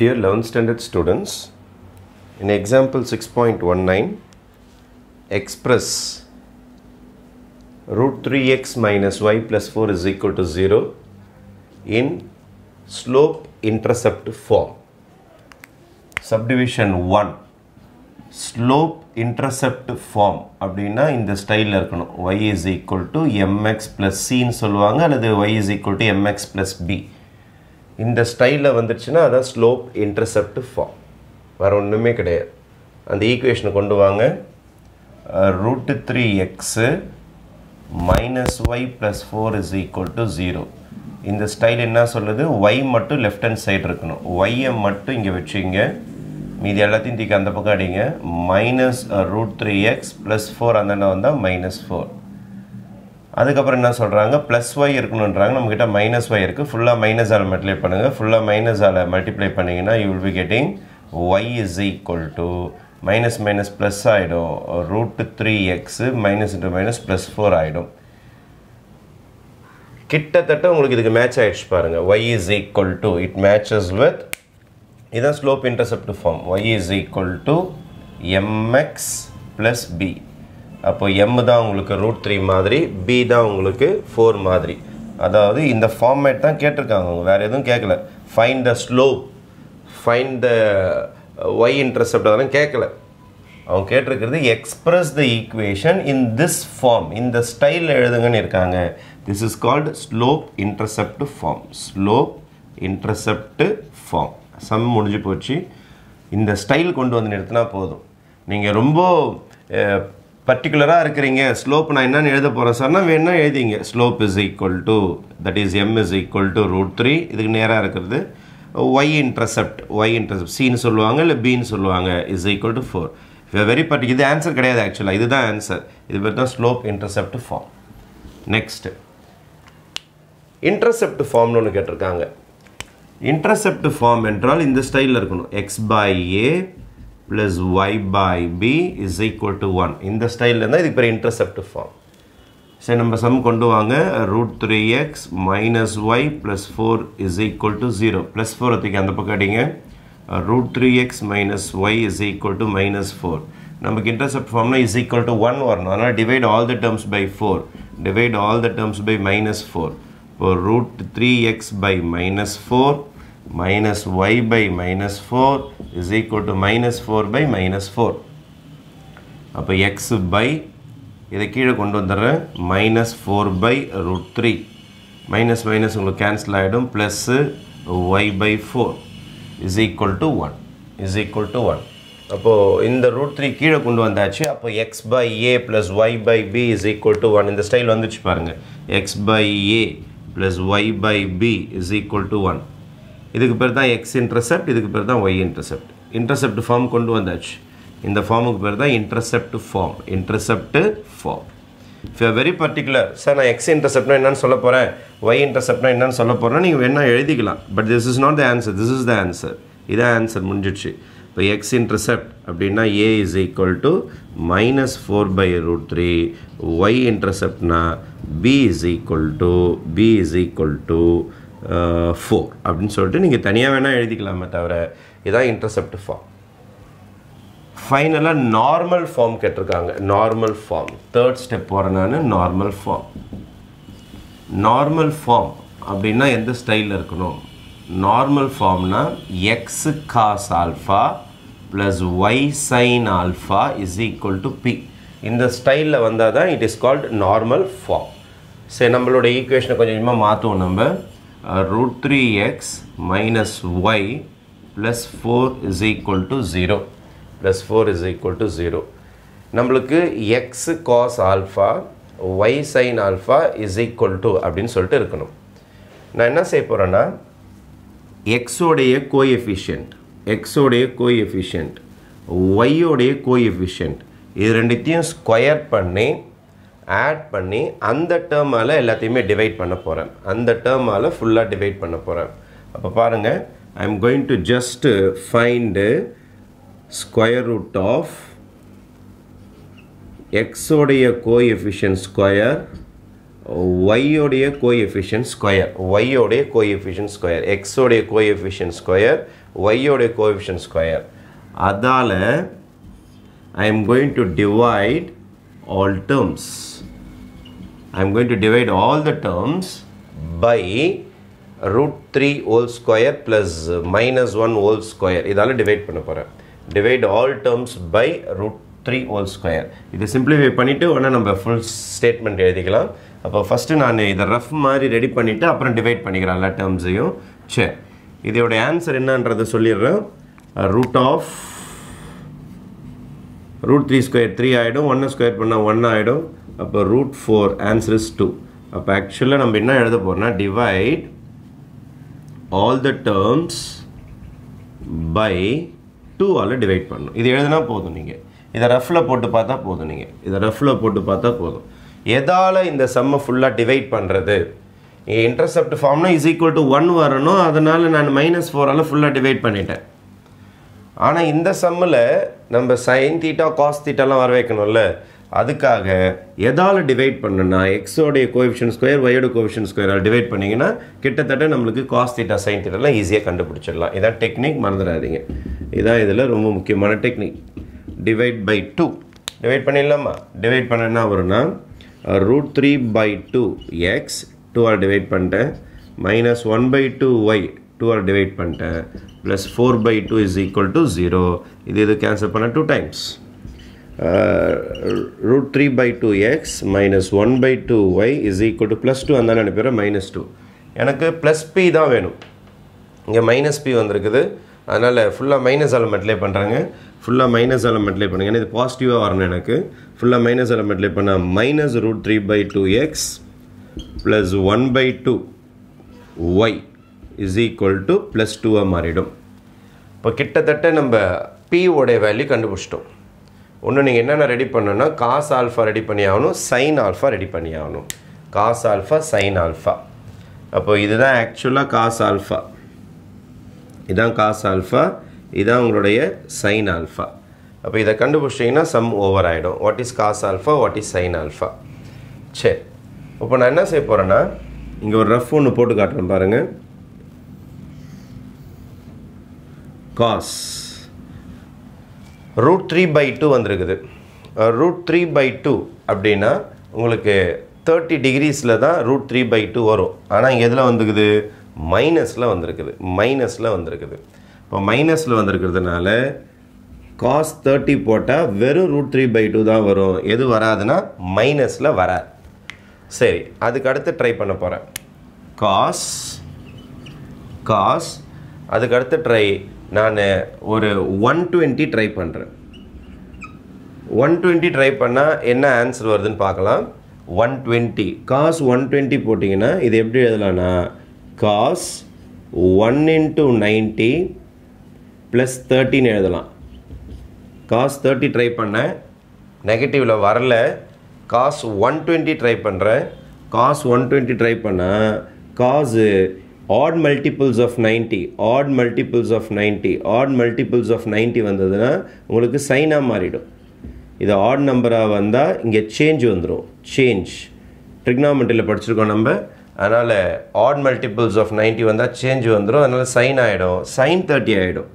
Dear 11th standard students, in example 6.19, express root 3x minus y plus 4 is equal to 0 in slope intercept form. Subdivision 1 slope intercept form அப்படின்னா இந்த ஸ்டைலில் இருக்கணும் y is equal to mx plus cன்னு சொல்லுவாங்க அல்லது y is equal to mx plus b இந்த ஸ்டைலில் வந்துடுச்சுன்னா அதான் ஸ்லோப் இன்டர்செப்ட் ஃபார்ம் வேறு ஒன்றுமே கிடையாது. அந்த ஈக்குவேஷனை கொண்டு வாங்க. Root three x minus y plus four is equal to zero இந்த ஸ்டைல் என்ன சொல்லுது? ஒய் மட்டும் லெஃப்ட் ஹேண்ட் சைடு இருக்கணும். ஒய்யை மட்டும் இங்கே வச்சுங்க. மீதி எல்லாத்தையும் தீக்க அந்த பக்கம் அடிங்க. Minus root three x plus four அந்த வந்தால் மைனஸ் ஃபோர் அதுக்கப்புறம் என்ன சொல்கிறாங்க ப்ளஸ் ஒய் இருக்கணுன்றாங்க நம்மக்கிட்ட மைனஸ் ஒய் இருக்குது ஃபுல்லாக மைனஸ் ஆல் மல்டிப்ளை பண்ணுங்கள் ஃபுல்லாக மைனஸ் ஆல் மல்டிப்ளை பண்ணிங்கன்னா you will be getting y is equal to minus minus plus ஆகிடும் root three x minus into minus plus four ஆகிடும் கிட்டத்தட்ட உங்களுக்கு இதுக்கு மேட்ச் ஆகிடுச்சு பாருங்கள் y is equal to it matches with இதான் slope intercept form y is equal to mx plus b அப்போ m தான் உங்களுக்கு ரூட் த்ரீ மாதிரி பி தான் உங்களுக்கு ஃபோர் மாதிரி. அதாவது இந்த ஃபார்மேட் தான் கேட்டிருக்காங்க அவங்க. வேறு எதுவும் கேட்கல find the slope find the y intercept அதெல்லாம் கேட்கல அவங்க கேட்டிருக்கிறது express the equation in this form இந்த ஸ்டைல் எழுதுங்கன்னு இருக்காங்க. This is called slope intercept form slope intercept form sum முடிஞ்சு போச்சு. இந்த ஸ்டைல் கொண்டு வந்து நிறுத்தினா போதும். நீங்கள் ரொம்ப uh, பர்டிகுலராக இருக்கிறீங்க. ஸ்லோப் நான் என்னென்னு எழுத போகிறேன் சார்னா வேணால் எழுதிங்க. Slope is equal to that is m is equal to root three இதுக்கு நேராக இருக்கிறது. ஒய் இன்டர்செப்ட் ஒய் இன்டர்செப்ட் சின்னு சொல்லுவாங்க இல்லை பின்னு சொல்லுவாங்க. Is equal to four very Purdy இது ஆன்சர் கிடையாது ஆக்சுவலாக இதுதான் ஆன்சர் இது பேர் தான் slope intercept form next intercept ஃபார்ம்னு ஒன்று கேட்டிருக்காங்க. இன்டர்செப்ட் ஃபார்ம் என்றால் இந்த ஸ்டைலில் இருக்கணும். X by a plus y by b is equal to one இந்த ஸ்டைலில் இருந்தால் இதுக்கு பேர் இன்டர்செப்ட் ஃபார்ம் சரி நம்ம சம் கொண்டு வாங்க. Root three x minus y plus four is equal to zero plus four தூக்கி அந்த பக்கம் அடிங்க. Root three x minus y is equal to minus four நமக்கு இன்டர்செப்ட் ஃபார்ம்னா இஸ் ஈக்குவல் டு ஒன் வரணும். அதனால் divide all the terms by four divide all the terms by minus four இப்போ root three x by minus four minus y by minus four is equal to minus 4 by minus 4 அப்போ x by இதை கீழே கொண்டு வந்துடுறேன். Minus four by root three minus minus உங்களுக்கு cancel ஆகிடும் plus y by four is equal to one is equal to one அப்போது இந்த root three கீழே கொண்டு வந்தாச்சு. அப்போ x by a plus y by b is equal to one இந்த style வந்துச்சு பாருங்கள் x by a plus y by b is equal to one இதுக்கு பேர் தான் எக்ஸ் இன்டர்செப்ட் இதுக்கு பேர் தான் ஒய் இன்டர்செப்ட் இன்டர்செப்ட் ஃபார்ம் கொண்டு வந்தாச்சு. இந்த ஃபார்முக்கு பேர் தான் intercept form intercept form if very particular sir நான் எக்ஸ் இன்டர்செப்ட்னா என்னன்னு சொல்ல போகிறேன் ஒய் இன்டர்செப்ட்னா என்னன்னு சொல்ல போகிறேன் நீங்கள் வேணால் எழுதிக்கலாம். But this is not the answer this is the answer இதான் ஆன்சர் முடிஞ்சிடுச்சு. இப்போ எக்ஸ் இன்டர்செப்ட் அப்படின்னா a is equal to minus four by root three y இன்டர்செப்ட்னா b is equal to b is equal to four அப்படின்னு சொல்லிட்டு நீங்கள் தனியாக வேணால் எழுதிக்கலாமே தவிர இதான் இன்டர்செப்ட் ஃபார்ம் ஃபைனலாக நார்மல் ஃபார்ம் கேட்டிருக்காங்க. நார்மல் ஃபார்ம் தேர்ட் ஸ்டெப் வரேன் நான் நார்மல் ஃபார்ம் நார்மல் ஃபார்ம் அப்படின்னா எந்த ஸ்டைலில் இருக்கணும்? Normal ஃபார்ம்னா x cos alpha plus y sin alpha is equal to p இந்த ஸ்டைலில் வந்தால் தான் it is called normal form சரி நம்மளோட ஈக்குவேஷனை கொஞ்சம் கொஞ்சமாக மாற்றுவோம் நம்ம. Uh, root 3x minus y plus 4 is equal to 0 plus 4 is equal to 0 நம்மளுக்கு x cos alpha y sin alpha is equal to அப்படின்னு சொல்லிட்டு இருக்கணும். நான் என்ன செய்ய போகிறேன்னா எக்ஸோடைய கோஎஃபிஷியன்ட் எக்ஸோடைய கோஎஃபிஷியன்ட் ஒய்யோடைய கோஎஃபிஷியன்ட் இது ரெண்டுத்தையும் ஸ்கொயர் பண்ணி ஆட் பண்ணி அந்த டேர்மால் எல்லாத்தையுமே டிவைட் பண்ண போகிறேன் அந்த டேர்மால் ஃபுல்லாக டிவைட் பண்ண போகிறேன் அப்போ பாருங்கள் I am going to just find square root of எக்ஸோடைய coefficient square ஒய்யோடைய கோஎஃபிஷியன் ஸ்கொயர் ஒய்யோடைய கோஎஃபிஷியன் ஸ்கொயர் எக்ஸோடைய கோஎஃபிஷியன் ஸ்கொயர் ஒய்யோடைய கோஎஃபிஷியன் ஸ்கொயர் அதால் I am going to divide all terms. I am going to divide all the terms by root 3 whole square plus minus 1 whole square. இதால் divide பண்ண போகிறேன் divide all terms by root 3 whole square. இது simplify பண்ணிவிட்டு உன்ன நம்ம full statement எழுதிக்கலாம். அப்போ first நான் இதை ரஃப் மாதிரி ரெடி பண்ணிவிட்டு அப்புறம் டிவைட் பண்ணிக்கிறேன் எல்லா டேர்ம்ஸையும் சரி இதோட ஆன்சர் என்னன்றதை சொல்லிடுறேன். Root of root 3 square 3 ஆகிடும் 1 square பண்ணால் 1 ஆகிடும் அப்போ root four answer is two அப்போ ஆக்சுவலாக நம்ம என்ன எழுத போகிறோம்னா divide all the terms by டூவால் டிவைட் பண்ணணும் இது எழுதுனா போதும் நீங்கள் இதை ரஃப்பில் போட்டு பார்த்தா போதும் நீங்கள் இதை ரஃப்பில் போட்டு பார்த்தா போதும். எதால் இந்த சம்மை ஃபுல்லாக டிவைட் பண்ணுறது இன்டர்செப்ட் ஃபார்ம்னா இஸ் ஈக்குவல் டு ஒன் வரணும். அதனால் நான் மைனஸ் ஃபோரால் ஃபுல்லாக டிவைட் பண்ணிட்டேன். ஆனால் இந்த சம்மில் நம்ம சைன் தீட்டா காஸ் தீட்டாலாம் வர வைக்கணும்ல. அதுக்காக எதால் டிவைட் பண்ணணும்னா எக்ஸோடைய கோவிஷன் ஸ்கொயர் ஒயோட கோவிஷன் ஸ்கொயரால் டிவைட் பண்ணிங்கன்னா கிட்டத்தட்ட நம்மளுக்கு காஸ் தீட்டா சைன் தீட்டாலாம் ஈஸியாக கண்டுபிடிச்சிடலாம். இதான் டெக்னிக் மறந்துடாதீங்க. இதான் இதில் ரொம்ப முக்கியமான technique divide by two divide பண்ணிடலாமா? டிவைட் பண்ண என்ன வரும்னா root three by two x two divide பண்ணிட்டேன். Minus one by two y two divide பண்ணிட்டேன். Plus four by two is equal to zero இது இது கேன்சல் பண்ண two times root three by two x minus one by two y is equal to plus two அந்த அனுப்பிடுறேன் minus two எனக்கு plus B தான் வேணும். இங்கே மைனஸ் பி வந்திருக்குது. அதனால் ஃபுல்லாக மைனஸ் எலமெண்ட்லே பண்ணுறாங்க ஃபுல்லாக மைனஸ் எலமெண்ட்லே பண்ணுங்க. ஏன்னா இது பாசிட்டிவாக வரணும் எனக்கு. ஃபுல்லாக மைனஸ் எலமெண்ட்லே பண்ணால் minus root three by two x plus one by two y is equal to plus டூவாக மாறிடும். இப்போ கிட்டத்தட்ட நம்ம P உடைய வேல்யூ கண்டுபிடிச்சிட்டோம். ஒன்று நீங்கள் என்னென்ன ரெடி பண்ணணும்னா காஸ் ஆல்ஃபா ரெடி பண்ணி ஆகணும் சைன் ஆல்ஃபா ரெடி பண்ணி ஆகணும் காஸ் ஆல்ஃபா சைன் ஆல்ஃபா அப்போ இதுதான் ஆக்சுவலாக காஸ் ஆல்ஃபா இதான் காஸ் ஆல்ஃபா இதான் உங்களுடைய சைன் ஆல்ஃபா அப்போ இதை கண்டுபிடிச்சிட்டிங்கன்னா சம் ஓவர் ஆகிடும் what is cos alpha what is sin alpha சரி. இப்போ நான் என்ன செய்ய போகிறேன்னா இங்கே ஒரு ரஃப் ஒன்று போட்டு காட்டுறேன் பாருங்கள் cos root three by two வந்திருக்குது. ரூட் த்ரீ பை டூ அப்படின்னா உங்களுக்கு தேர்ட்டி டிகிரிஸில் தான் ரூட் த்ரீ பை டூ வரும். ஆனால் இங்கே எதில் வந்துருக்குது? மைனஸில் வந்திருக்குது. மைனஸில் வந்திருக்குது. இப்போ மைனஸில் வந்திருக்கிறதுனால காஸ் தேர்ட்டி போட்டால் வெறும் ரூட் த்ரீ பை டூ தான் வரும். எது வராதுன்னா மைனஸில் வராது. சரி அதுக்கு அடுத்து ட்ரை பண்ண போகிறேன் காஸ் காஸ் அதுக்கு அடுத்து ட்ரை நான் ஒரு ஒன் டுவெண்ட்டி ட்ரை பண்ணுறேன் ஒன் டுவெண்ட்டி ட்ரை பண்ணால் என்ன ஆன்சர் வருதுன்னு பார்க்கலாம். One twenty cos one twenty போட்டிங்கன்னா இது எப்படி எழுதலாம்னா cos one into ninety plus தேர்ட்டின்னு எழுதலாம். காஸ் தேர்ட்டி ட்ரை பண்ணேன். நெகட்டிவில் வரல. காஸ் ஒன் டுவெண்ட்டி ட்ரை பண்ணுறேன் காஸ் ஒன் டுவெண்ட்டி ட்ரை பண்ணால் cos odd multiples of ninety odd multiples of ninety odd multiples of ninety வந்ததுன்னா உங்களுக்கு சைனாக மாறிடும். இது ஆட் நம்பராக வந்தால் இங்கே சேஞ்ச் வந்துடும் சேஞ்ச் ட்ரிக்னாமெண்ட்டில் படிச்சிருக்கோம் நம்ம. அதனால் ஆட் மல்டிபிள்ஸ் ஆஃப் நைன்ட்டி வந்தால் சேஞ்ச் வந்துடும் அதனால் சைன் ஆகிடும் சைன் தேர்ட்டி ஆகிடும்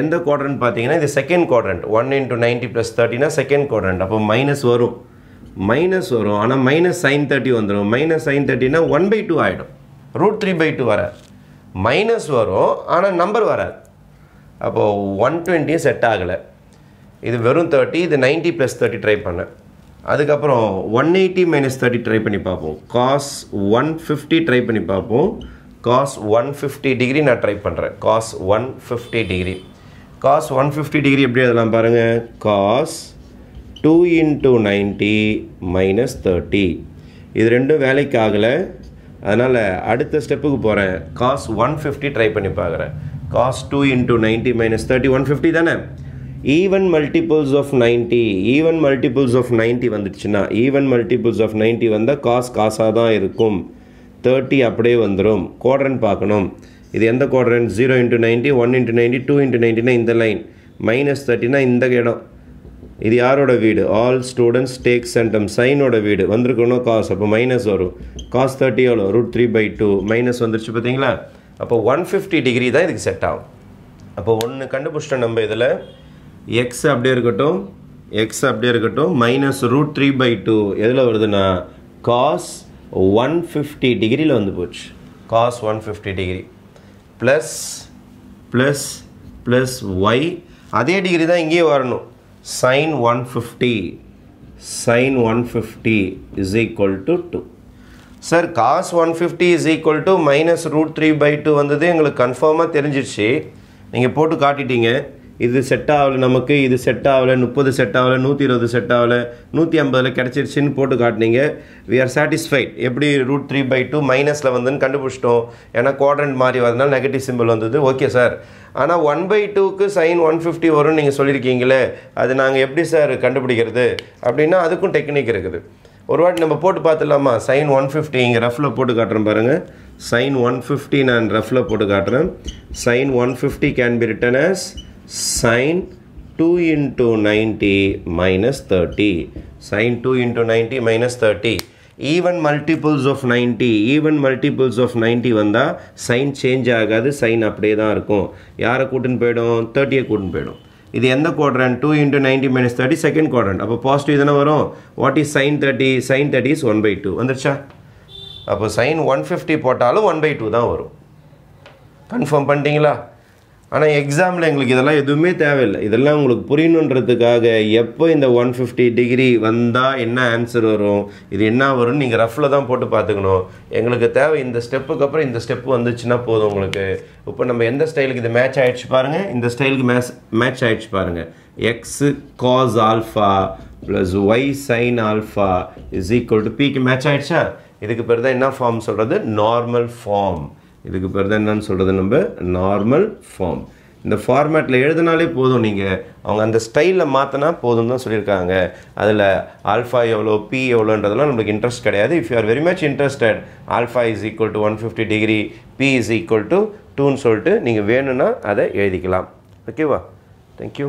எந்த குவாட்ரண்ட் பார்த்தீங்கன்னா இது second quadrant one into ninety plus தேர்ட்டினா second quadrant அப்போ மைனஸ் வரும். மைனஸ் வரும். ஆனால் மைனஸ் சைன் தேர்ட்டி வந்துடும் மைனஸ் சைன் தேர்ட்டினா ஒன் பை டூ ஆகிடும் ரூட் த்ரீ பை டூ வராது. மைனஸ் வரும் ஆனால் நம்பர் வராது. அப்போது ஒன் டுவெண்ட்டியும் செட் ஆகலை. இது வெறும் தேர்ட்டி இது நைன்ட்டி ப்ளஸ் தேர்ட்டி ட்ரை பண்ணேன். அதுக்கப்புறம் one eighty minus thirty try பண்ணி பார்ப்போம். காஸ் ஒன் ஃபிஃப்டி ட்ரை பண்ணி பார்ப்போம். காஸ் ஒன் ஃபிஃப்டி டிகிரி நான் ட்ரை பண்ணுறேன் cos one fifty degree cos one fifty degree எப்படி அதெல்லாம் பாருங்கள் cos two into ninety minus thirty இது ரெண்டும் வேலைக்கு ஆகலை. அதனால் அடுத்த ஸ்டெப்புக்கு போகிறேன் காஸ் ஒன் ஃபிஃப்டி ட்ரை பண்ணி பார்க்குறேன். Cos two into ninety minus thirty one fifty தானே? Even multiples of ninety even multiples of ninety வந்துடுச்சுன்னா ஈவன் மல்டிபிள்ஸ் ஆஃப் நைன்ட்டி வந்தால் காஸ் காசாக தான் இருக்கும். தேர்ட்டி அப்படியே வந்துடும் குவாட்ரன் பார்க்கணும். இது எந்த quadrant zero into ninety one into ninety two into நைன்ட்டினா இந்த லைன் மைனஸ் தேர்ட்டினா இந்த இடம். இது யாரோட வீடு? ஆல் ஸ்டூடெண்ட்ஸ் டேக் சென்டம் சைனோட வீடு. வந்திருக்கணும் காஸ் அப்போ மைனஸ் வரும். காஸ் தேர்ட்டி எவ்வளோ root three by two minus வந்துருச்சு பார்த்தீங்களா? அப்போ ஒன் ஃபிஃப்டி டிகிரி தான் இதுக்கு செட் ஆகும். அப்போ ஒன்று கண்டுபிடிச்சிட்டோம் நம்ம இதில். எக்ஸ் அப்படியே இருக்கட்டும். எக்ஸ் அப்படியே இருக்கட்டும். Minus root three by two எதில் வருதுன்னா காஸ் ஒன் ஃபிஃப்டி டிகிரியில் வந்து போச்சு. Cos one fifty degree plus plus plus y அதே டிகிரி தான் இங்கேயே வரணும். Sine one fifty sine one fifty is equal to two sir cos one fifty is equal to minus root three by two வந்தது. எங்களுக்கு கன்ஃபார்மாக தெரிஞ்சிடுச்சு நீங்கள் போட்டு காட்டிட்டீங்க. இது செட் ஆகலை நமக்கு இது செட் ஆகலை முப்பது செட் ஆகலை நூற்றி இருபது செட் ஆகலை நூற்றி ஐம்பதில் கிடச்சிருச்சுன்னு போட்டு காட்டினீங்க. வி ஆர் சாட்டிஸ்ஃபைட் எப்படி ரூட் த்ரீ பை டூ மைனஸில் வந்துன்னு கண்டுபிடிச்சிட்டோம். ஏன்னா குவாட்ரண்ட் மாறி வரதுனால நெகட்டிவ் சிம்பிள் வந்தது. ஓகே சார் ஆனால் ஒன் பை டூக்கு சைன் ஒன் ஃபிஃப்டி வரும்னு நீங்கள் சொல்லியிருக்கீங்களே அது நாங்கள் எப்படி சார் கண்டுபிடிக்கிறது? அப்படின்னா அதுக்கும் டெக்னிக் இருக்குது. ஒரு வாட்டி நம்ம போட்டு பார்த்துடலாமா? சைன் ஒன் ஃபிஃப்டி இங்கே ரஃபில் போட்டு காட்டுறேன் பாருங்கள் சைன் ஒன் ஃபிஃப்டி நான் ரஃபில் போட்டு காட்டுறேன். Sine one fifty can be written as sin 2 into 90 minus 30 sin 2 into 90 minus 30 even multiples of 90 even multiples of 90 வந்தால் சைன் சேஞ்ச் ஆகாது சைன் அப்படியே தான் இருக்கும். யாரை கூட்டுன்னு போயிடும்? தேர்ட்டியை கூட்டுன்னு போயிடும். இது எந்த quadrant two into ninety minus thirty second quadrant அப்போ பாசிட்டிவ் தானே வரும்? What is sine thirty sine thirty is one by two வந்துருச்சா? அப்போ சைன் ஒன் ஃபிஃப்டி போட்டாலும் ஒன் பை டூ தான் வரும். கன்ஃபார்ம் பண்ணிட்டீங்களா? ஆனால் எக்ஸாமில் எங்களுக்கு இதெல்லாம் எதுவுமே தேவையில்லை. இதெல்லாம் உங்களுக்கு புரியணுன்றதுக்காக எப்போ இந்த ஒன் ஃபிஃப்டி டிகிரி வந்தால் என்ன ஆன்சர் வரும் இது என்ன வரும்னு நீங்கள் ரஃப்பில் தான் போட்டு பார்த்துக்கணும். எங்களுக்கு தேவை இந்த ஸ்டெப்புக்கு அப்புறம் இந்த ஸ்டெப்பு வந்துச்சுன்னா போதும் உங்களுக்கு. இப்போ நம்ம எந்த ஸ்டைலுக்கு இது மேட்ச் ஆயிடுச்சு பாருங்கள் இந்த ஸ்டைலுக்கு மேட்ச் மேட்ச் ஆயிடுச்சு பாருங்கள் x cos alpha plus y sine alpha is equal to பிக்கு மேட்ச் ஆயிடுச்சா? இதுக்கு பேர் தான் என்ன ஃபார்ம் சொல்கிறது நார்மல் ஃபார்ம் இதுக்கு பேர் தான் என்னன்னு சொல்கிறது நம்ம நார்மல் ஃபார்ம் இந்த ஃபார்மேட்டில் எழுதினாலே போதும் நீங்கள் அவங்க அந்த ஸ்டைலில் மாற்றினா போதும் தான் சொல்லியிருக்காங்க. அதில் ஆல்ஃபா எவ்வளோ பி எவ்வளோன்றதெல்லாம் நம்மளுக்கு இன்ட்ரெஸ்ட் கிடையாது. If you are very much interested alpha is equal to one fifty degree b is equal to டூன்னு சொல்லிட்டு நீங்கள் வேணும்னா அதை எழுதிக்கலாம். ஓகேவா தேங்க்யூ